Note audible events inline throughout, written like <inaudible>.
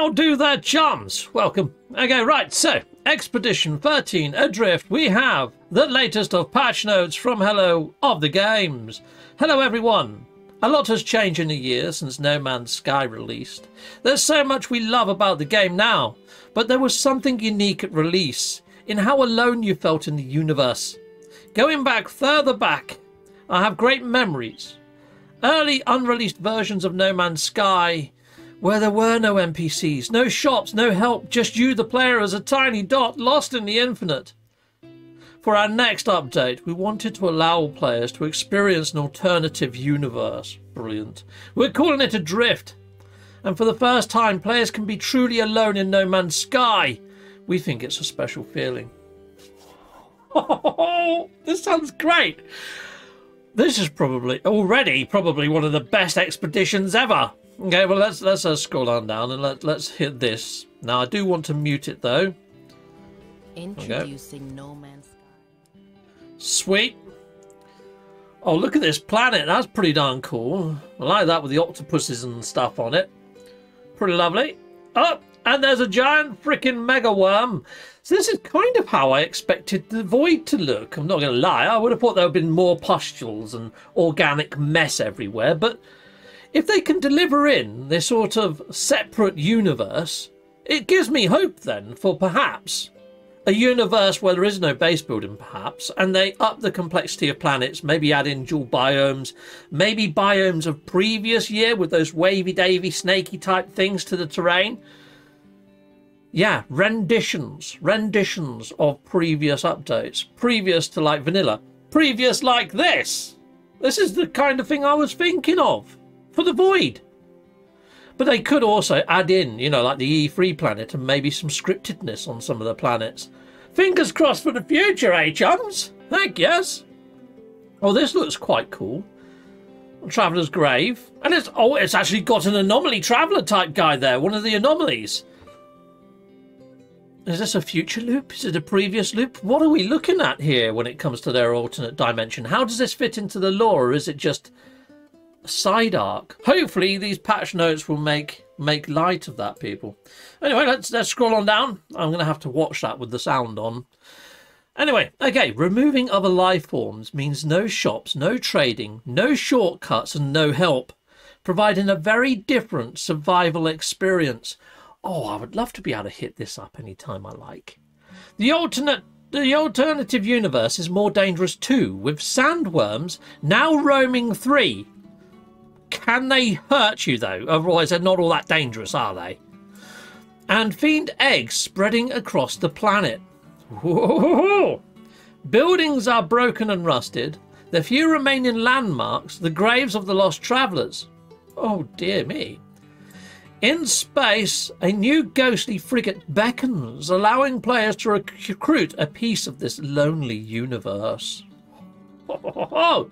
How do their chums? Welcome. Okay, right, so Expedition 13 Adrift, we have the latest of patch notes from Hello of the Games. Hello, everyone. A lot has changed in a year since No Man's Sky released. There's so much we love about the game now, but there was something unique at release in how alone you felt in the universe. Going back further back, I have great memories. Early unreleased versions of No Man's Sky where there were no NPCs, no shops, no help, just you, the player, as a tiny dot lost in the infinite. For our next update, we wanted to allow players to experience an alternative universe. Brilliant. We're calling it Adrift. And for the first time, players can be truly alone in No Man's Sky. We think it's a special feeling. Oh, <laughs> this sounds great. This is probably already probably one of the best expeditions ever. Okay, well let's let's uh, scroll on down and let let's hit this. Now I do want to mute it though. Introducing No Man's Sky. Sweet. Oh, look at this planet. That's pretty darn cool. I like that with the octopuses and stuff on it. Pretty lovely. Oh, and there's a giant freaking mega worm. So this is kind of how I expected the void to look. I'm not going to lie. I would have thought there would have been more pustules and organic mess everywhere, but if they can deliver in this sort of separate universe, it gives me hope then for perhaps a universe where there is no base building, perhaps, and they up the complexity of planets, maybe add in dual biomes, maybe biomes of previous year with those wavy davy, snaky type things to the terrain. Yeah, renditions, renditions of previous updates, previous to like vanilla, previous like this. This is the kind of thing I was thinking of for the void. But they could also add in, you know, like the E3 planet and maybe some scriptedness on some of the planets. Fingers crossed for the future, eh, chums? I guess. Oh, this looks quite cool. Traveller's Grave. And it's, oh, it's actually got an anomaly traveller type guy there, one of the anomalies. Is this a future loop? Is it a previous loop? What are we looking at here when it comes to their alternate dimension? How does this fit into the lore, or is it just side arc. Hopefully, these patch notes will make make light of that, people. Anyway, let's let's scroll on down. I'm going to have to watch that with the sound on. Anyway, okay, removing other life forms means no shops, no trading, no shortcuts, and no help, providing a very different survival experience. Oh, I would love to be able to hit this up anytime I like. The alternate the alternative universe is more dangerous too, with sandworms now roaming free can they hurt you though? Otherwise, they're not all that dangerous, are they? And fiend eggs spreading across the planet. Buildings are broken and rusted. The few remaining landmarks, the graves of the lost travellers. Oh dear me. In space, a new ghostly frigate beckons, allowing players to recruit a piece of this lonely universe. <laughs> Oh,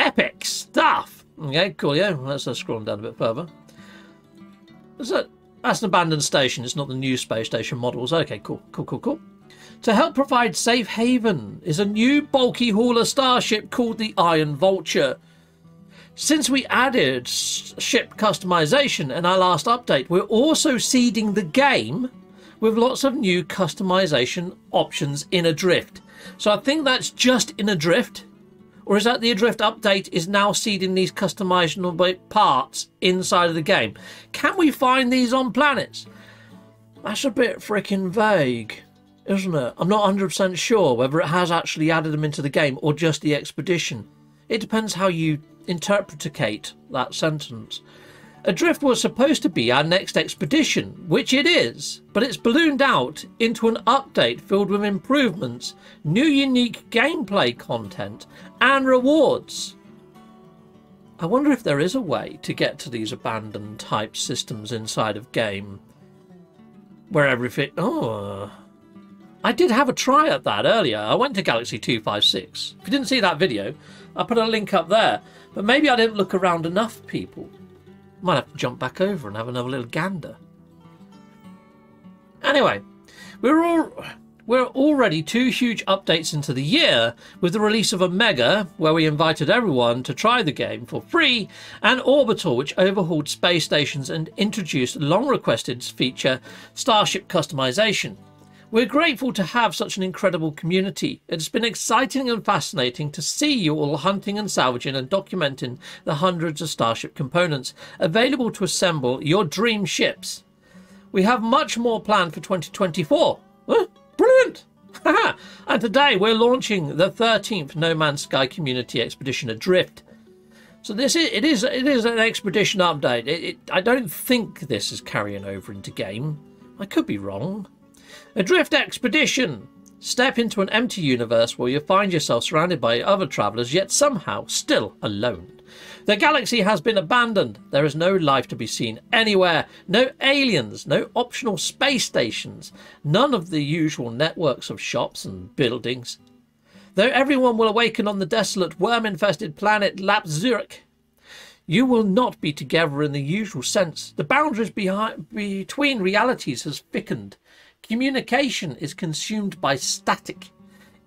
epic stuff! Okay, cool, yeah. Let's scroll down a bit further. Is that, that's an abandoned station. It's not the new space station models. Okay, cool, cool, cool, cool. To help provide safe haven is a new bulky hauler starship called the Iron Vulture. Since we added ship customization in our last update, we're also seeding the game with lots of new customization options in Adrift. So I think that's just in Adrift. Or is that the Adrift update is now seeding these customizable parts inside of the game? Can we find these on planets? That's a bit freaking vague, isn't it? I'm not 100% sure whether it has actually added them into the game or just the expedition. It depends how you interpretate that sentence. Adrift was supposed to be our next expedition, which it is, but it's ballooned out into an update filled with improvements, new unique gameplay content, and rewards. I wonder if there is a way to get to these abandoned type systems inside of game where everything. Oh. I did have a try at that earlier. I went to Galaxy 256. If you didn't see that video, I put a link up there. But maybe I didn't look around enough, people. Might have to jump back over and have another little gander. Anyway, we're all We're already two huge updates into the year with the release of Omega, where we invited everyone to try the game for free, and Orbital, which overhauled space stations and introduced long requested feature Starship customization. We're grateful to have such an incredible community. It's been exciting and fascinating to see you all hunting and salvaging and documenting the hundreds of Starship components available to assemble your dream ships. We have much more planned for 2024. Huh? Brilliant! <laughs> and today we're launching the 13th No Man's Sky Community Expedition Adrift. So this is it is it is an expedition update. It, it, I don't think this is carrying over into game. I could be wrong. Adrift Expedition. Step into an empty universe where you find yourself surrounded by other travellers, yet somehow still alone. The galaxy has been abandoned. There is no life to be seen anywhere. No aliens, no optional space stations, none of the usual networks of shops and buildings. Though everyone will awaken on the desolate, worm infested planet Lap Zurich, you will not be together in the usual sense. The boundaries between realities has thickened. Communication is consumed by static.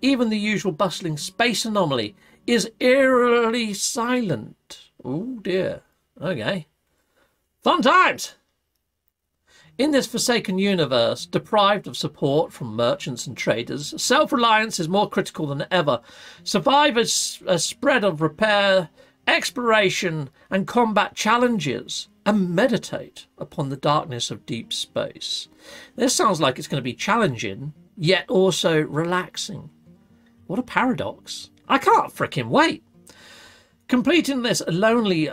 Even the usual bustling space anomaly is eerily silent. Oh dear. Okay. Fun times! In this forsaken universe, deprived of support from merchants and traders, self reliance is more critical than ever. Survive a, a spread of repair, exploration, and combat challenges, and meditate upon the darkness of deep space. This sounds like it's going to be challenging, yet also relaxing. What a paradox. I can't fricking wait. Completing this lonely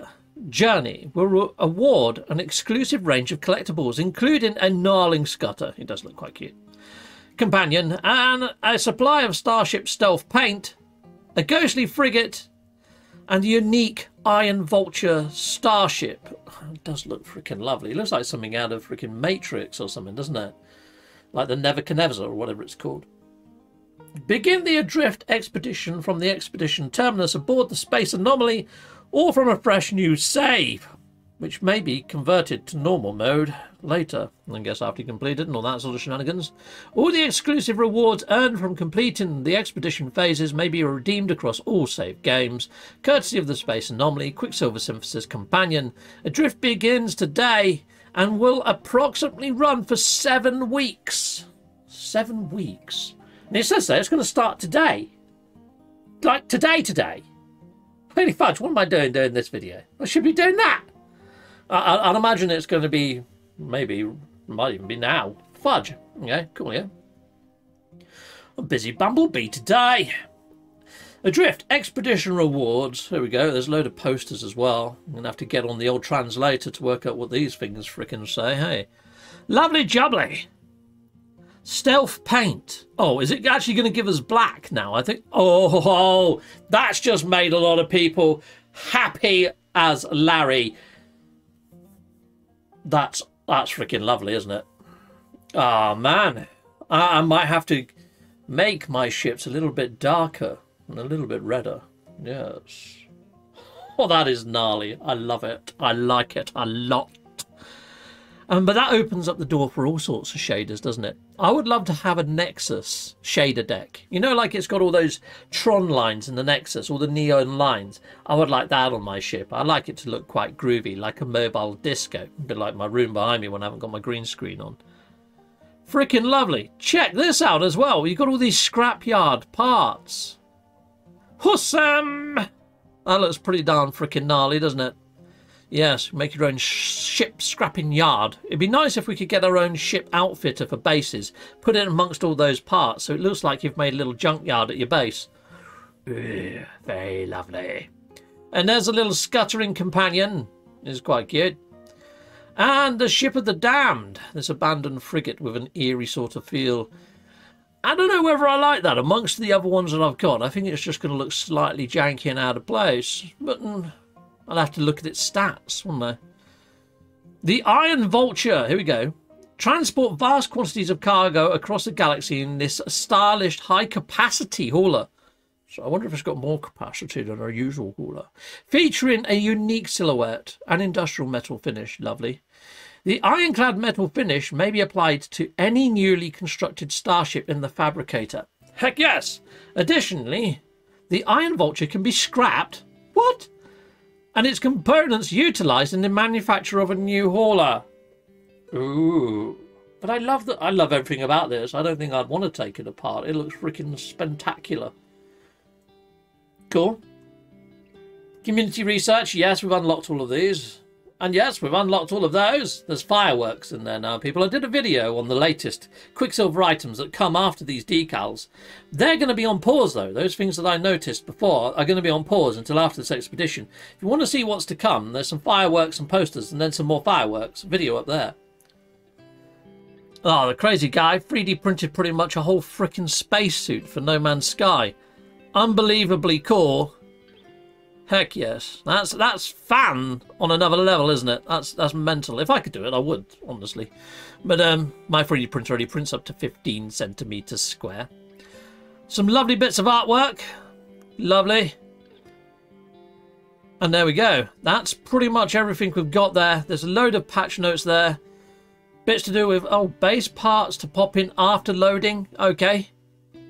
journey will award an exclusive range of collectibles, including a gnarling scutter. It does look quite cute. Companion, and a supply of Starship stealth paint, a ghostly frigate, and a unique Iron Vulture starship. It <sighs> does look freaking lovely. It looks like something out of freaking Matrix or something, doesn't it? Like the Nebuchadnezzar or whatever it's called. Begin the adrift expedition from the expedition terminus aboard the Space Anomaly or from a fresh new save, which may be converted to normal mode later, I guess after you complete it and all that sort of shenanigans. All the exclusive rewards earned from completing the expedition phases may be redeemed across all save games, courtesy of the Space Anomaly Quicksilver Synthesis Companion. Adrift begins today and will approximately run for seven weeks. Seven weeks. And it says there it's going to start today. Like today, today. Holy fudge, what am I doing doing this video? I should be doing that. I, would imagine it's going to be, maybe, might even be now. Fudge. Okay, cool, yeah. A busy bumblebee today. Adrift Expedition Rewards. Here we go. There's a load of posters as well. I'm going to have to get on the old translator to work out what these things fricking say. Hey. Lovely jubbly. Stealth paint. Oh, is it actually going to give us black now? I think. Oh, <laughs> that's just made a lot of people happy as Larry. That's that's freaking lovely, isn't it? Ah, oh, man. I, I might have to make my ships a little bit darker and a little bit redder. Yes. Oh, that is gnarly. I love it. I like it a lot. Um, but that opens up the door for all sorts of shaders, doesn't it? I would love to have a Nexus shader deck. You know, like it's got all those Tron lines in the Nexus, all the neon lines. I would like that on my ship. I like it to look quite groovy, like a mobile disco. A bit like my room behind me when I haven't got my green screen on. Freaking lovely. Check this out as well. You've got all these scrapyard parts. Hussam! That looks pretty darn freaking gnarly, doesn't it? Yes, make your own ship scrapping yard. It'd be nice if we could get our own ship outfitter for bases, put it amongst all those parts so it looks like you've made a little junkyard at your base. Ugh, very lovely. And there's a little scuttering companion. It's quite cute. And the Ship of the Damned, this abandoned frigate with an eerie sort of feel. I don't know whether I like that amongst the other ones that I've got. I think it's just going to look slightly janky and out of place. But mm, I'll have to look at its stats, won't I? The Iron Vulture, here we go. Transport vast quantities of cargo across the galaxy in this stylish high capacity hauler. So I wonder if it's got more capacity than our usual hauler. Featuring a unique silhouette and industrial metal finish. Lovely. The ironclad metal finish may be applied to any newly constructed starship in the fabricator. Heck yes! Additionally, the Iron Vulture can be scrapped. What? And its components utilized in the manufacture of a new hauler. Ooh. But I love that. I love everything about this. I don't think I'd want to take it apart. It looks freaking spectacular. Cool. Community research. Yes, we've unlocked all of these. And yes, we've unlocked all of those. There's fireworks in there now, people. I did a video on the latest Quicksilver items that come after these decals. They're going to be on pause, though. Those things that I noticed before are going to be on pause until after this expedition. If you want to see what's to come, there's some fireworks and posters, and then some more fireworks. Video up there. Oh, the crazy guy 3D printed pretty much a whole frickin' spacesuit for No Man's Sky. Unbelievably cool. Heck yes. That's that's fan on another level, isn't it? That's that's mental. If I could do it, I would, honestly. But um my 3D printer already prints up to 15 centimeters square. Some lovely bits of artwork. Lovely. And there we go. That's pretty much everything we've got there. There's a load of patch notes there. Bits to do with, oh, base parts to pop in after loading. Okay.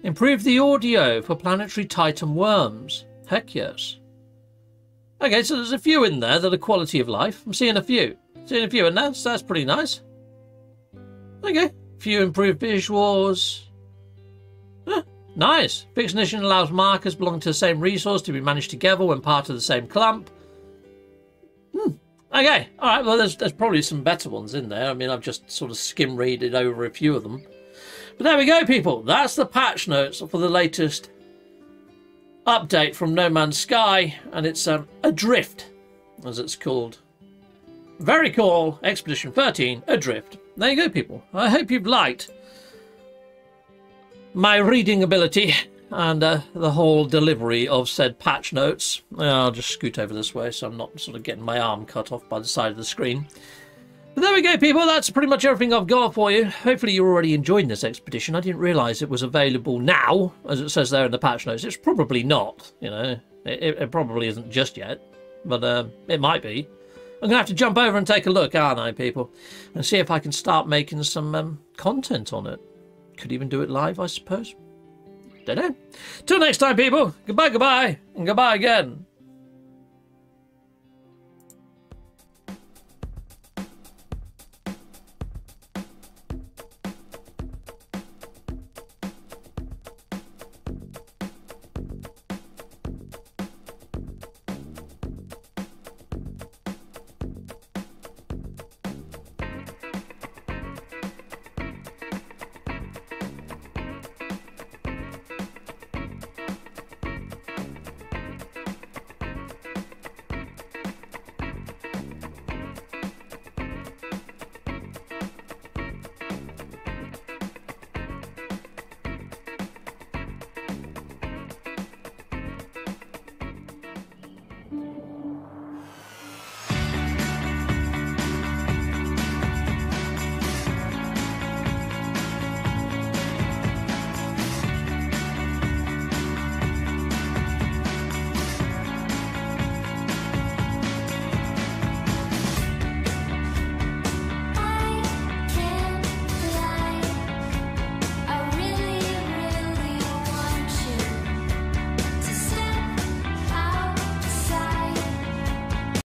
Improve the audio for planetary titan worms. Heck yes. Okay, so there's a few in there that are quality of life. I'm seeing a few. Seeing a few, and that's, that's pretty nice. Okay. Few improved visuals. Huh, nice. Fixed allows markers belonging to the same resource to be managed together when part of the same clump. Hmm. Okay. All right. Well, there's, there's probably some better ones in there. I mean, I've just sort of skim readed over a few of them. But there we go, people. That's the patch notes for the latest update from No Man's Sky, and it's um, Adrift, as it's called. Very cool. Expedition 13, Adrift. There you go, people. I hope you've liked my reading ability <laughs> and uh, the whole delivery of said patch notes. I'll just scoot over this way so I'm not sort of getting my arm cut off by the side of the screen. But there we go, people. That's pretty much everything I've got for you. Hopefully you're already enjoying this expedition. I didn't realise it was available now, as it says there in the patch notes. It's probably not, you know. It, it probably isn't just yet, but uh, it might be. I'm going to have to jump over and take a look, aren't I, people? And see if I can start making some um, content on it. Could even do it live, I suppose. Don't know. Till next time, people. Goodbye, goodbye, and goodbye again.